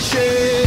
shape.